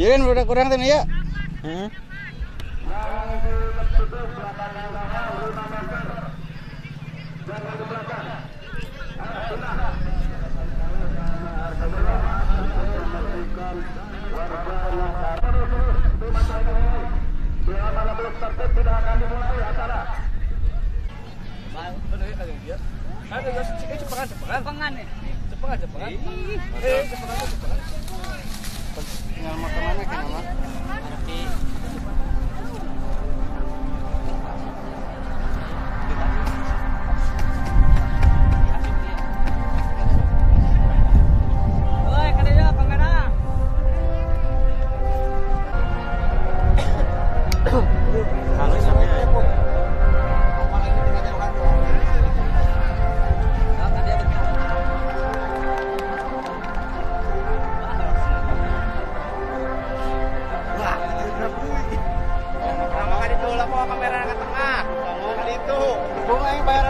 Ya kan udah kurang tuh ya. Eh, cepengan, cepengan. Cepengan. Cepengan, cepengan. Cepengan, cepengan. Eh, cepengan, cepengan. tinggal mau kemana kan Mama? Nanti Kung ang para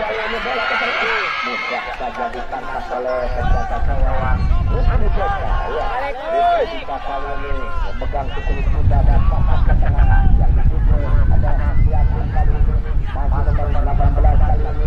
jayanya bola ke sana mudah saja ditangkap oleh penjaga gawang Rusmi ya Rusmi Desa ini memegang kukulit muda dan papan tengah yang ada Siasin kali ini masih nomor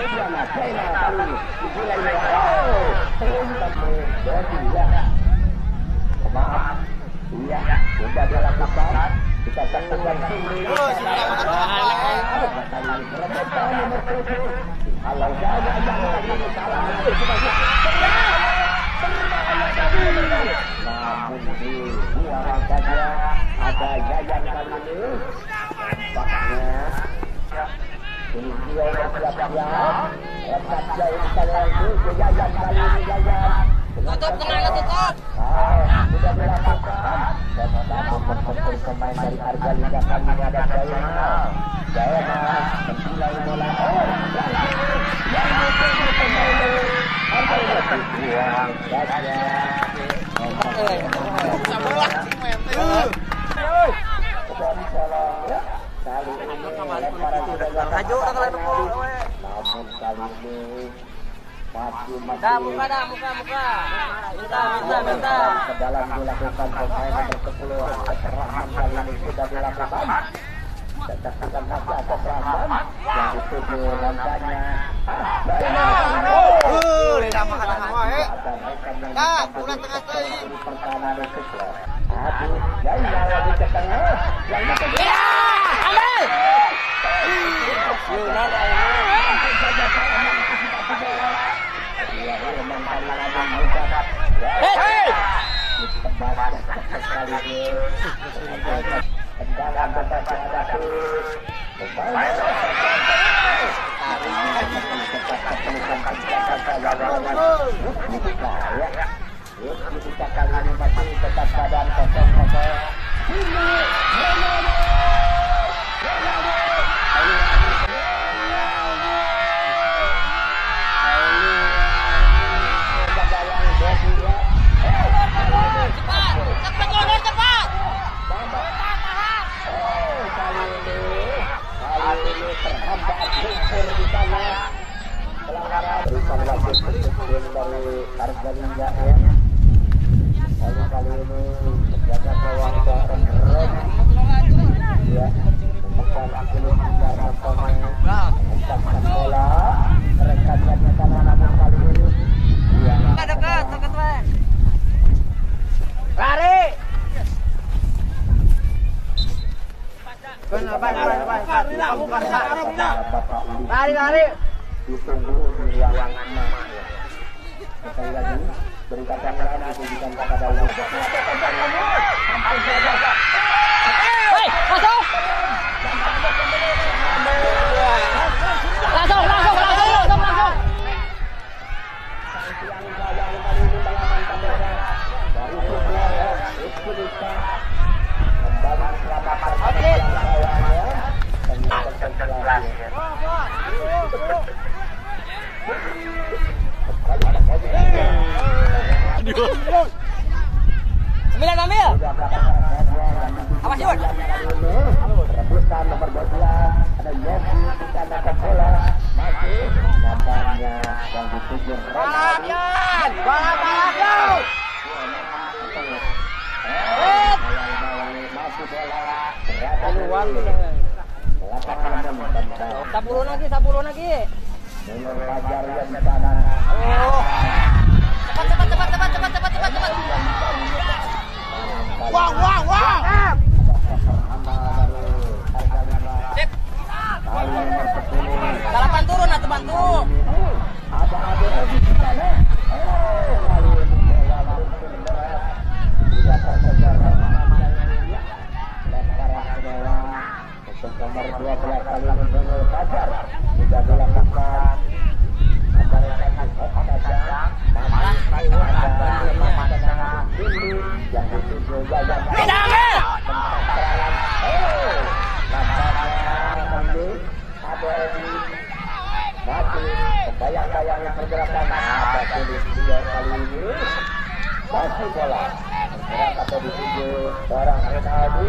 كلما كان kita kita saja ada gaya kali ini, tampaknya Tutup tengahnya tutup. Ah, sudah dilakukan. Dan pemain dari harga liga ini ada Jayanal. Jayanal memulai bola. Oh, yang membentuk pemain dari harga liga buang saja. Dan tolong ya. Kali ini masih masih Dah dah. Minta minta minta. ke dalam dilakukan pemain nomor 10 Rahman kali ini sudah dilakukan kita saksikan masih ada Rahman yang dituju nampaknya lidah makan sama ada rekan yang Kak, disambut bulan tengah ke yang Ya, Hei. Pemain kali ini masih tetap keadaan kosong kosong. Cepat. Cepat keluar cepat. Kali ini, kali ini terhambat lumpur di sana. Pelanggaran berikan lagi tim dari harga liga ya. Lalu kali ini menjaga gawang bareng keren. Ya, con aquellos Sepuluh lagi, sepuluh lagi. Oh. Cepat cepat cepat cepat cepat cepat cepat cepat. Wah, wah, wah. Sip. Kali nomor 10 Dalapan turun atau bantu. ada ada di sana. Oh, kali ini bola langsung berat. Tidak terkejar Lemparan ke bawah untuk nomor 12 kali Nurul Fajar sudah dilakukan. Ada rekan saja. Masih ada lima ini yang dituju Yayan. Tidak ambil. Oh, nampaknya nanti ada di masih bayang-bayang yang pergerakan ada tulis dia kali ini masih bola bergerak atau dituju seorang Renaldi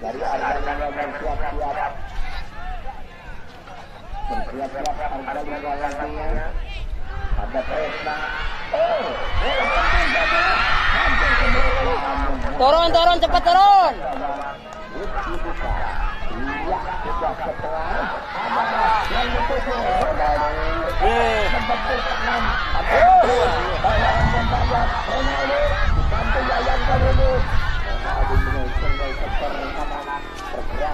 dari harganya yang siap-siap bersiap-siap harganya ada Presna oh turun turun cepat turun.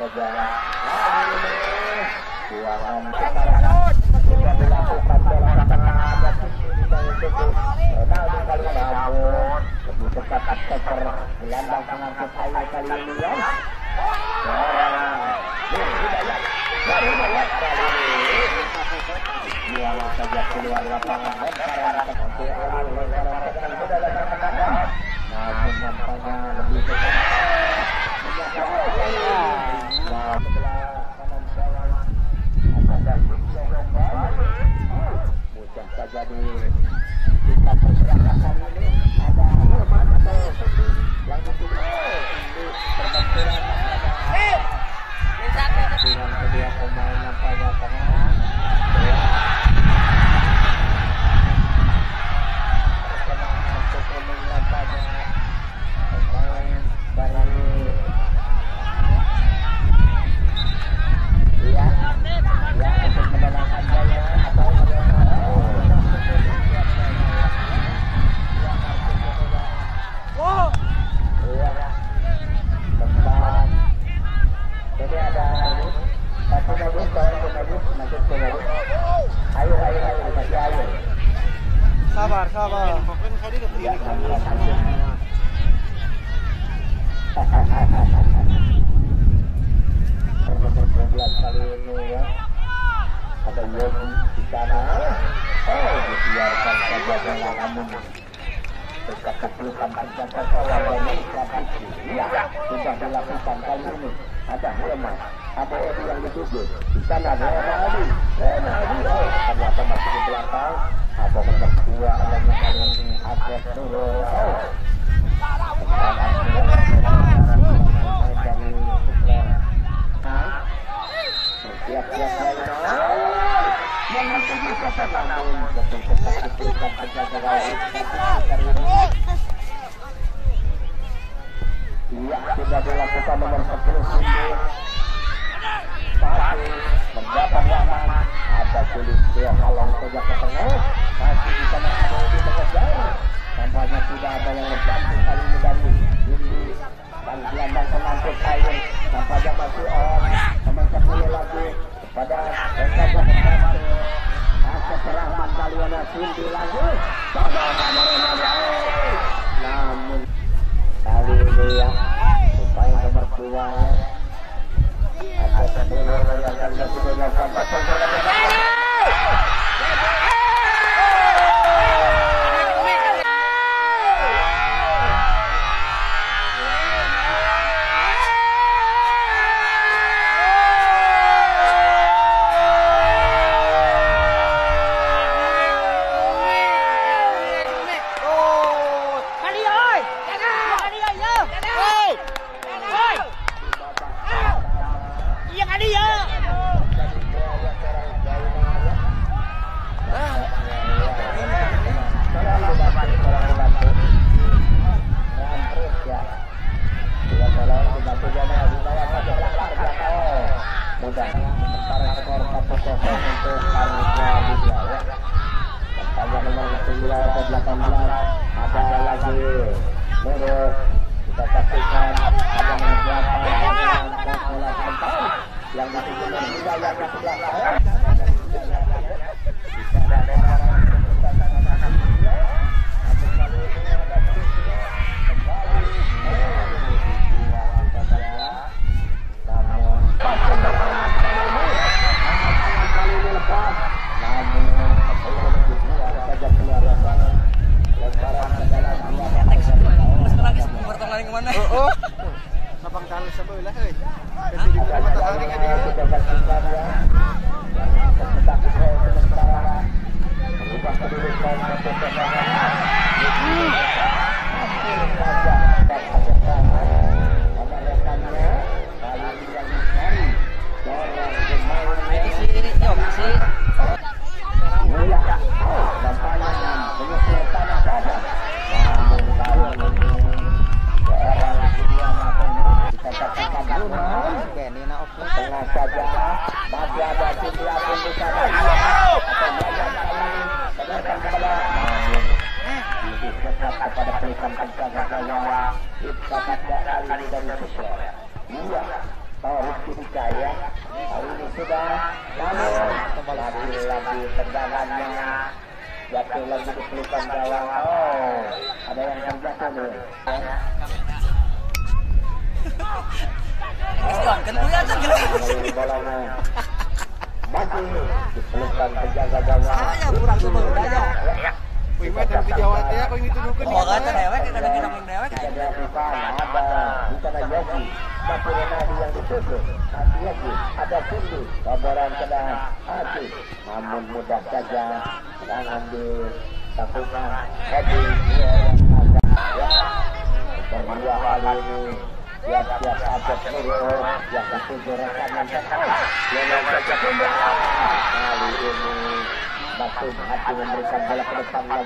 of that.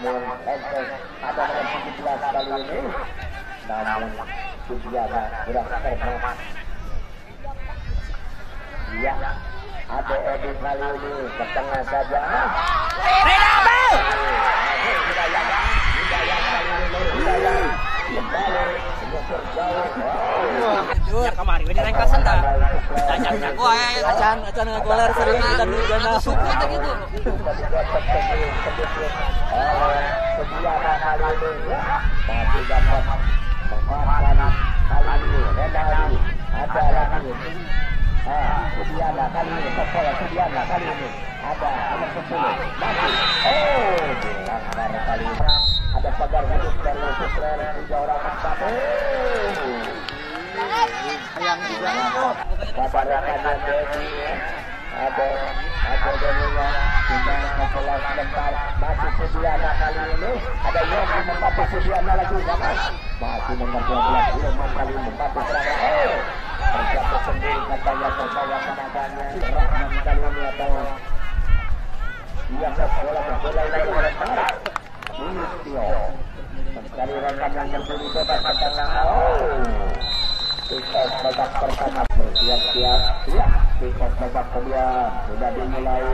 namun enteng ada dengan 17 kali ini. Namun Sugiyaga sudah terkena ya ada Edi kali ini ke tengah saja. Ya Ada kali ada ada ada ada pagar hidup dan khusus tiga orang empat yang juga ya. ada ada kita masalah sebentar. Masih Sudiana kali ini. Ada yang menempati Sudiana lagi mas masih nomor 12 Ilman kali menempati serangan eh, terjatuh sendiri. Katanya terbawa tenaganya Rahman kali ini atau dia sekolah bola ini melempar Listio sekali rekan yang berbunyi bebas ke tengah oh. kuliah sudah dimulai.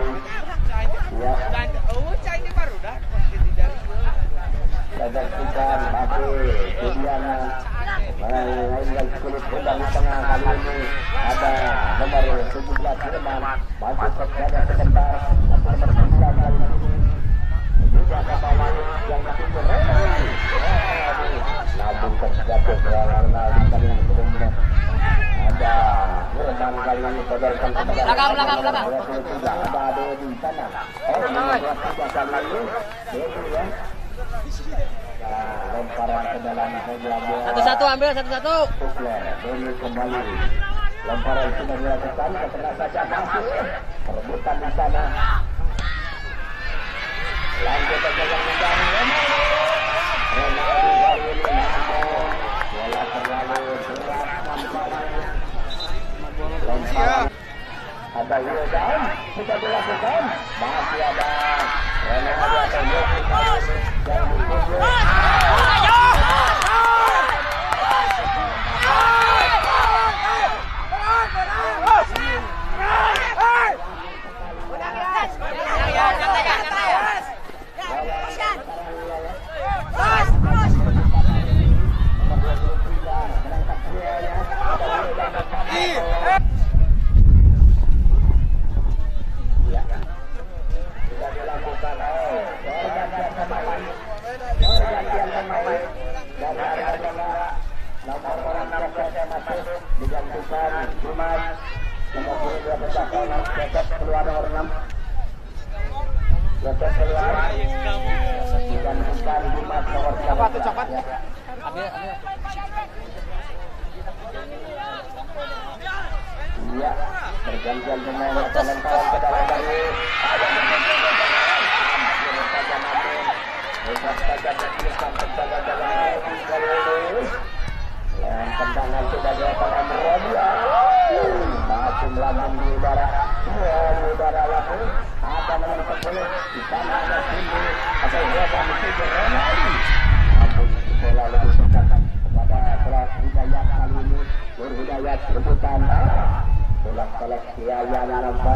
Yeah, yeah.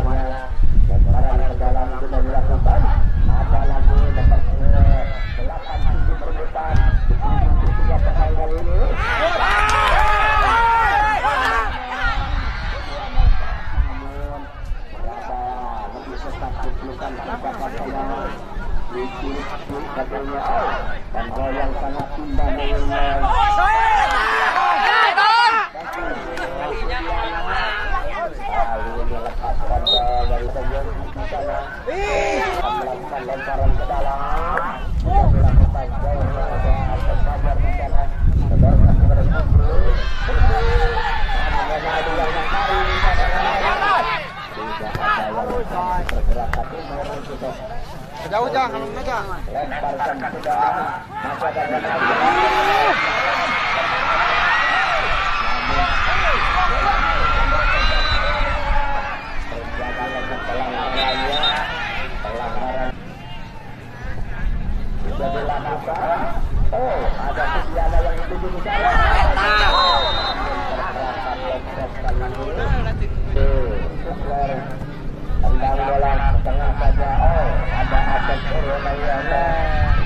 Tendang bola tengah saja. Oh, ada atas Romania.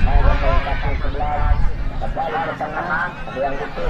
Main dengan kaki sebelah. Kembali ke tengah. Yang itu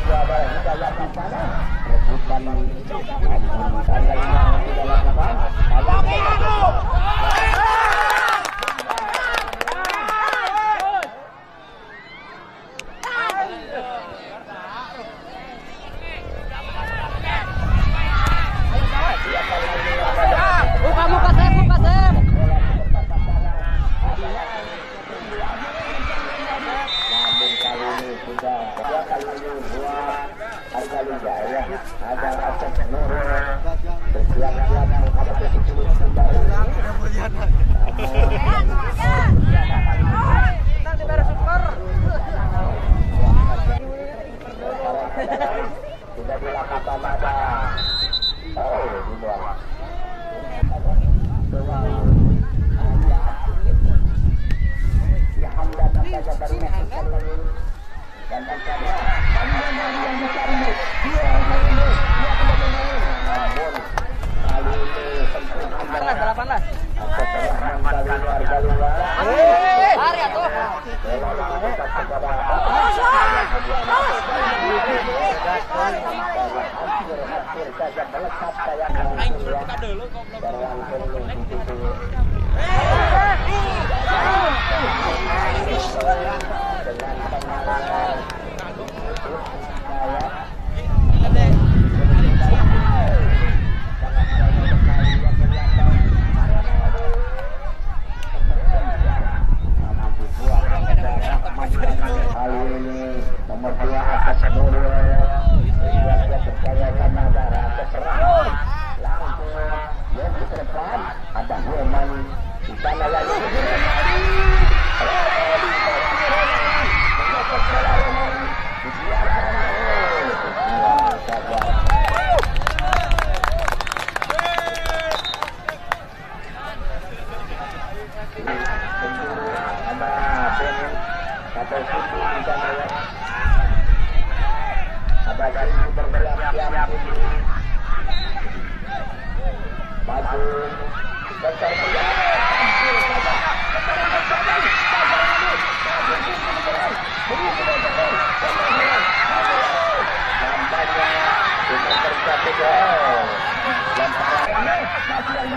bisa lewat apakah yang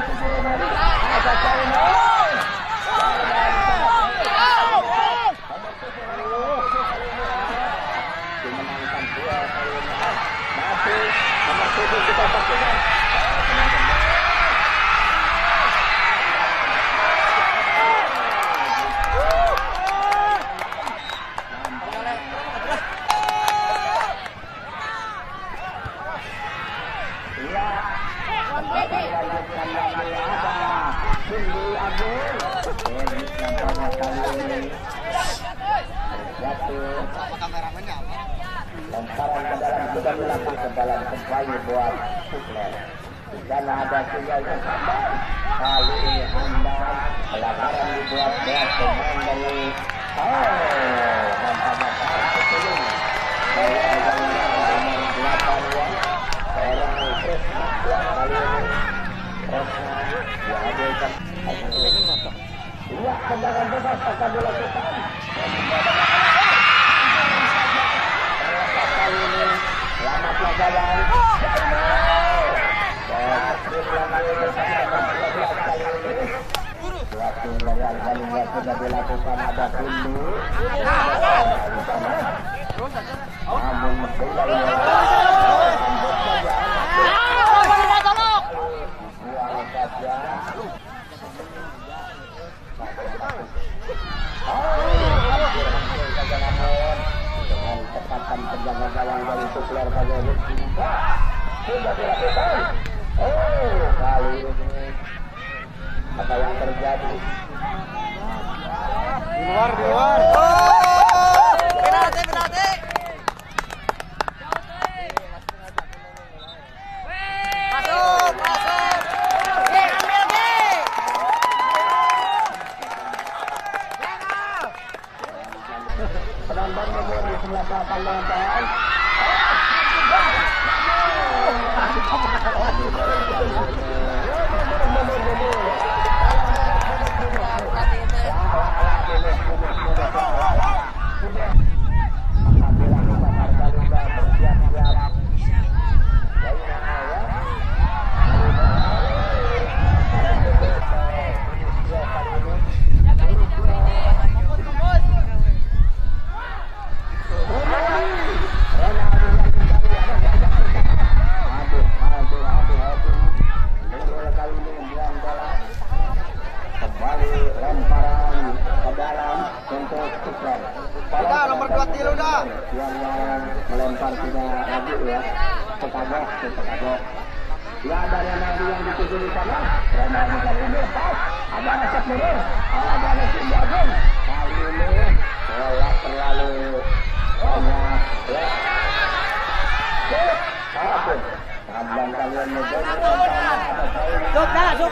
dituju Romawi. Ada Karimov. Dalam sudah melapis ke buat di ada yang kali ini dibuat pemain dari oh nomor delapan ya seorang kali ini Iya, tendangan bebas akan dilakukan. kali ini selamatlah jalan Suatu yang kalinya sudah dilakukan ada Namun dengan penjaga gawang dari pada sudah dilakukan. Oh, kali ini apa yang terjadi? Di luar, di luar. Penalti, penalti. Eh, ambil Ki. Penonton di sebelah 后面后面后面后面后面后面 Yang yang melempar tidak lagi ya. Sekagok, sekagok. Ya ada Renaldi yang dituju di sana. Renaldi kali ini. Ada Asep Nurul. Ada Nasi Agung. Kali ini bola terlalu banyak. Ya. Abang kalian mencoba. Suk dah, suk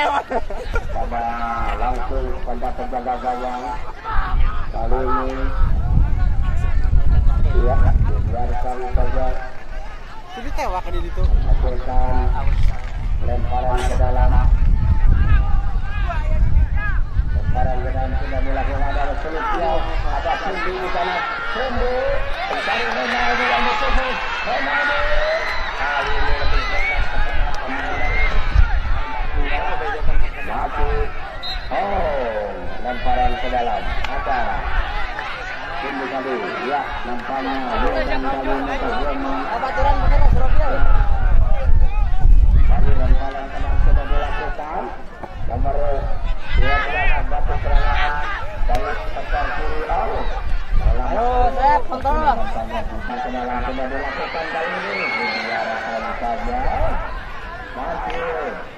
pada langsung pada penjaga gawang. Kali ini ya biarkan saja Jadi tewak di situ. hasilkan lemparan ke dalam. Lemparan ke dalam sudah dilakukan oleh Sulitio. Ada Sumbi di sana. Sumbi mencari Ronaldo yang bertemu. Ronaldo. Kali ini lebih dekat Mati. Oh, lemparan ke dalam. Ada. Sumbi kali. Ya, nampaknya. Dia akan kali Abaturan bener Surabaya. Kali lemparan tenang sudah dilakukan. Nomor 12 batu serangan dari sektor kiri lalu. Ayo, Sep, kontrol. Kenalan sudah dilakukan kali ini. Dibiarkan saja. Masih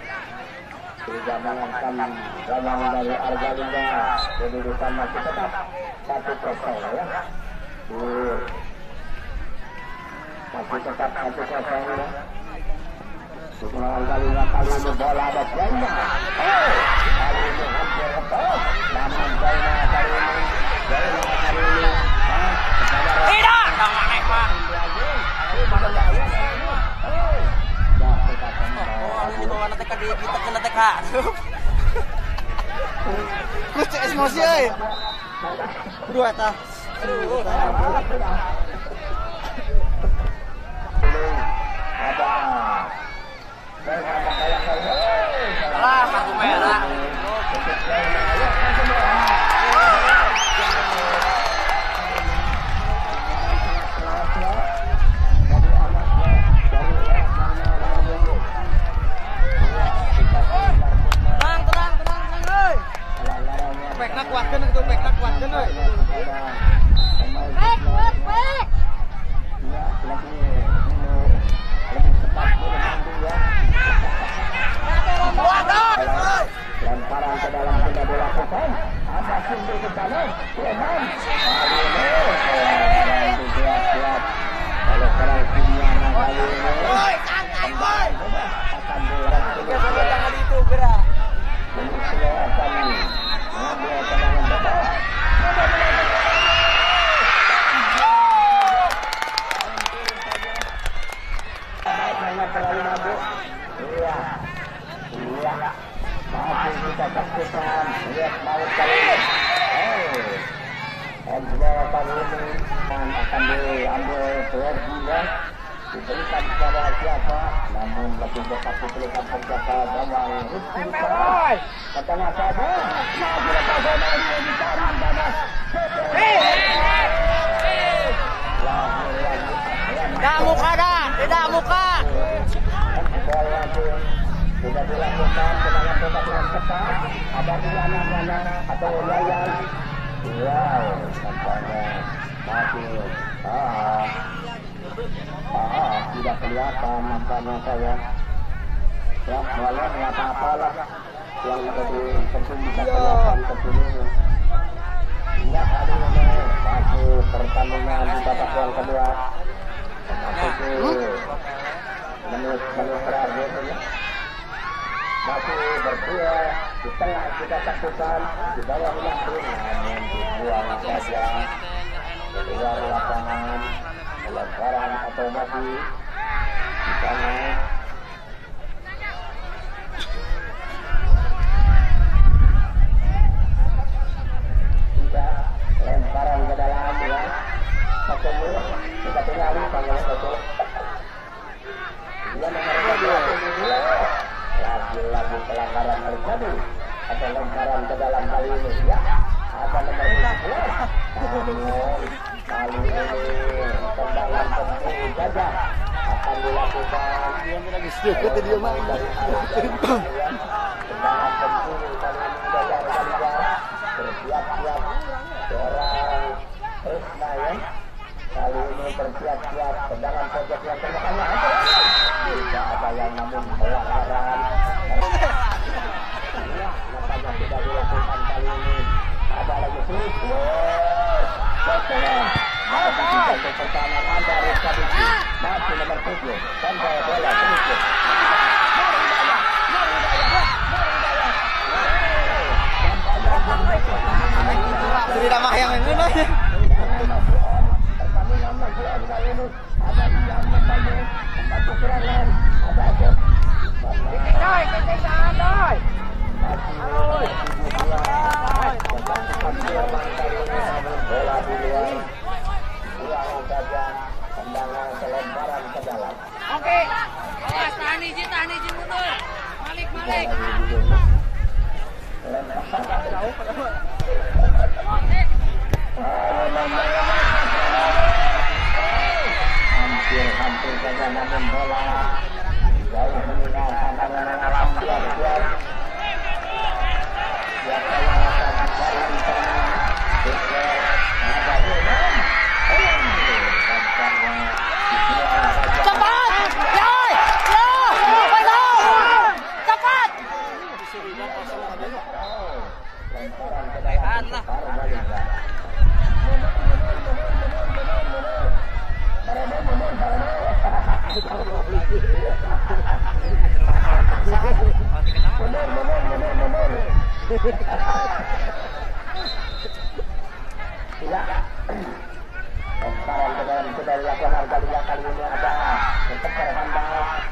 tidak mengangkat gawang dari Argalinda. Kedudukan masih tetap satu kosong ya. Di- Masih tetap satu kosong ya. Setelah kali kali ini bola ada China. Oh, kali ini hampir betul. Namun kali ini, kali ini. Tidak, dong naik. Dah, kita Oh. Kus emosi euy. Berdua. Salah, kartu merah. Ya, lebih cepat dulu nanti ya. Lemparan ke dalam sudah dilakukan. Ada sumber ke. Leman. Kali ini. Nanti siap-siap. Kalau serang Simiana kali ini. Akan dilakukan. Jangan itu gerak. Ini semua akan mengambil tendangan bebas. Jangan terlalu mabuk. Iya. Iya. Masih kita saksikan. Lihat maut kali ini. Oh. Handball kali ini dan akan diambil Fergie ya. Diberikan kepada siapa? Namun lebih dekat diberikan penjaga ini ditarik di sana. Lagi-lagi Tidak muka dah, tidak muka. Sudah dilakukan dengan ketat. Ada Diana mana atau Yayan? Wow, nampaknya masih ah, ah, tidak kelihatan nampaknya saya. Ya, boleh nggak apa-apa lah. Yang lebih penting bisa kelihatan ke sini. Ya, kali ini masih pertandingan di babak yang kedua. Memasuki menit-menit terakhir ya. Masih berdua di tengah kita saksikan di bawah langsung namun dibuang saja keluar lapangan lemparan atau masih di sana tidak lemparan ke dalam ya satu menit kita tinggal panggil satu dia nomor dua lagi-lagi terjadi atau lemparan ke dalam kali ini ya. Ada nomor 11 namun kali ini tendangan penting saja akan dilakukan. Lagi sedikit dia mah. pertama Anda Rizkabici. Maju nomor Awas. Malik, Malik. Hampir-hampir jauh alam kuat-kuat. Siapa yang akan mencari di sana? Tuker, ada William. Oh, nampaknya dijual saja. Cepat! Yoi! Yo! Ayo! Cepat! Lemparan ke dalam separuh Malaysia. Tidak. Lemparan ke dalam sudah dilakukan Argalia kali ini ada Ketekar Handa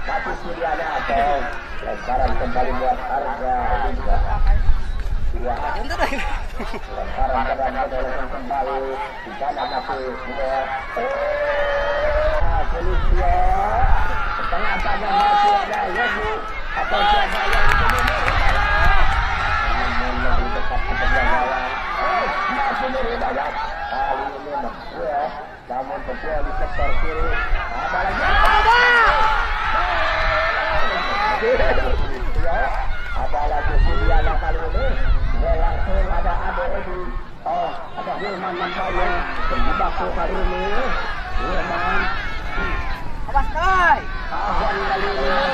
Mati Sudiana atau Lemparan kembali buat Arga Liga Dua Lemparan ke dalam sudah kembali Di sana dua Ah, Felicia Setengah tangan masih ada Yogi Atau siapa yang namun lebih dekat ke penjagaan. Oh, masih dari banyak. Kali ini Mekue, namun Sektor kiri. Ada lagi. Ya, ada lagi Sudiana kali ini. Langsung ada Edi. Oh, ada Hilman. Terjebak tuh kali ini. Hilman. Awas, kali ini.